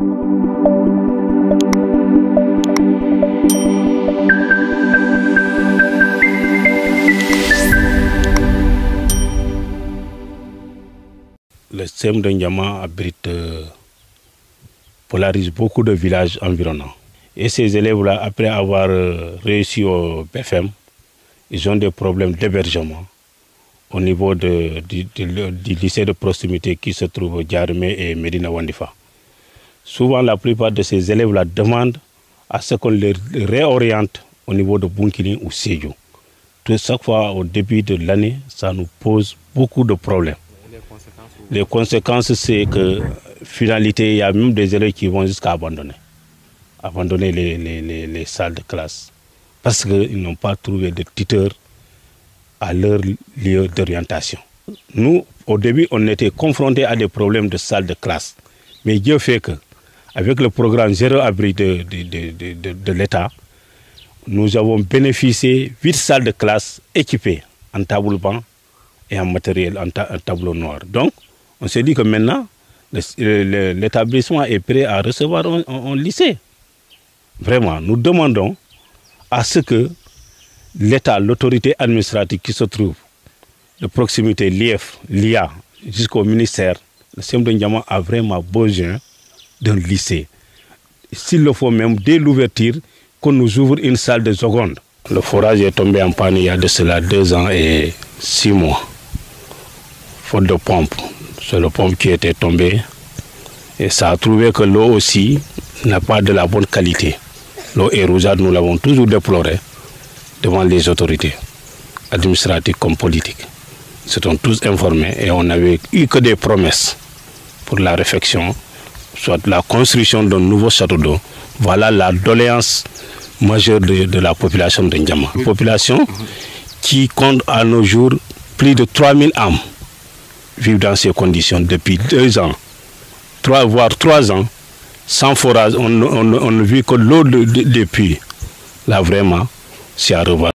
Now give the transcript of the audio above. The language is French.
Le CEM de abrite, euh, polarise beaucoup de villages environnants. Et ces élèves-là, après avoir euh, réussi au BFM, ils ont des problèmes d'hébergement au niveau du, lycée de proximité qui se trouve au et Medina Wandifa. Souvent, la plupart de ces élèves-là demandent à ce qu'on les réoriente au niveau de Bunkini ou Sédhiou. Tout chaque fois, au début de l'année, ça nous pose beaucoup de problèmes. Les conséquences, c'est que, finalité, il y a même des élèves qui vont jusqu'à abandonner. Abandonner les, les- les- les salles de classe. Parce qu'ils n'ont pas trouvé de tuteur à leur lieu d'orientation. Nous, au début, on était confrontés à des problèmes de salles de classe. Mais Dieu fait que, avec le programme Zéro Abri de, de- de- de- l'État, nous avons bénéficié huit salles de classe équipées en table banc et en matériel, en, ta- tableau noir. Donc, on s'est dit que maintenant, l'établissement est prêt à recevoir un, lycée. Vraiment, nous demandons à ce que l'État, l'autorité administrative qui se trouve de proximité, l'IF, l'IA, jusqu'au ministère, le CEM de a vraiment besoin d'un lycée. S'il le faut même, dès l'ouverture, qu'on nous ouvre une salle de seconde. Le forage est tombé en panne il y a de cela deux ans et six mois. Faute de pompe. C'est le pompe qui était tombé. Et ça a trouvé que l'eau aussi n'a pas de la bonne qualité. L'eau rougeâtre, nous l'avons toujours déploré devant les autorités administratives comme politiques. Ils se sont tous informés et on n'avait eu que des promesses pour la réfection, soit la construction d'un nouveau château d'eau. Voilà la doléance majeure de, de la population de N'Djama. Une population qui compte à nos jours plus de 3000 âmes vivent dans ces conditions depuis deux ans, trois, voire trois ans, sans forage. On, on- on ne vit que l'eau de- de- des puits. Là, vraiment, c'est à revoir.